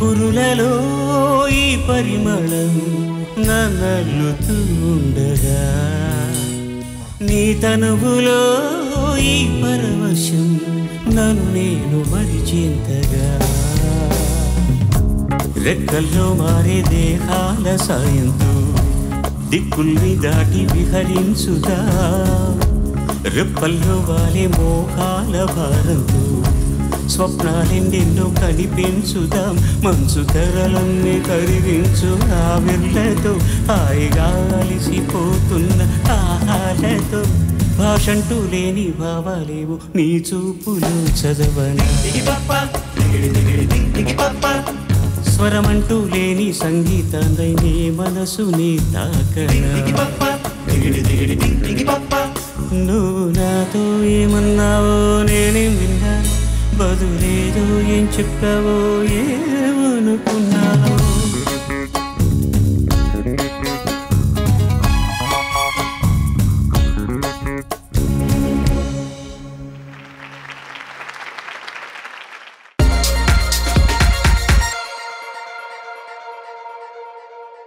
కురులలో ఈ పరిమళం నన్నల్లుతుండగా నీ తనువులో ఈ పరవశం నన్ను నేను మరిచింతగా. రెక్కల్లో మారే దేహాల సాయంతో దిక్కుల్ని దాటి విహరించుదా రెప్పల్లో వాలే మోహాల భారంతో స్వప్నాలెండెన్నో కనిపించుదాం. మంచు తెరలన్నీ కరిగించు ఆవిర్లతో హాయిగా అలిసిపోతున్న ఆహాలతో భాషంటూ లేని భావాలేవు నీ చూపులు చదవని. స్వరమంటూ లేని సంగీతాలై నీ మనసుని తాకన నువ్వు నాతో ఏమన్నావో చెప్పావో ఏమనుకున్నా?